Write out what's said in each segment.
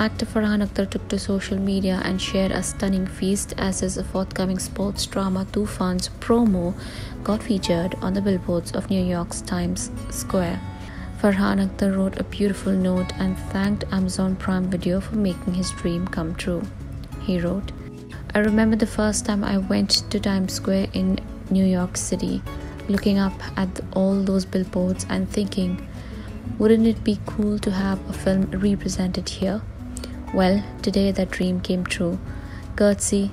Actor Farhan Akhtar took to social media and shared a stunning feast as his forthcoming sports drama Toofaan's promo got featured on the billboards of New York's Times Square. Farhan Akhtar wrote a beautiful note and thanked Amazon Prime Video for making his dream come true. He wrote, I remember the first time I went to Times Square in New York City, looking up at all those billboards and thinking, wouldn't it be cool to have a film represented here? Well, today that dream came true, courtesy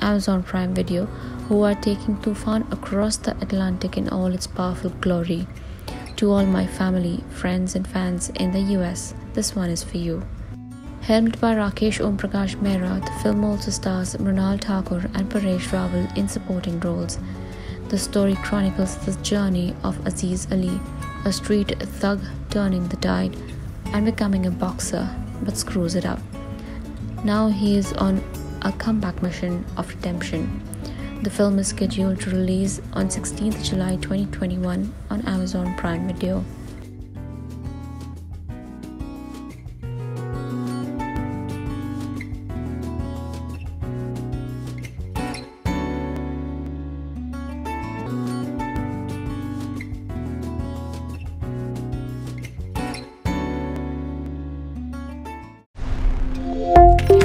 Amazon Prime Video, who are taking Toofaan across the Atlantic in all its powerful glory. To all my family, friends, and fans in the US, this one is for you. Helmed by Rakeysh Omprakash Mehra, the film also stars Mrunal Thakur and Paresh Rawal in supporting roles. The story chronicles the journey of Aziz Ali, a street thug turning the tide and becoming a boxer, but screws it up. Now he is on a comeback mission of redemption. The film is scheduled to release on 16th July 2021 on Amazon Prime Video.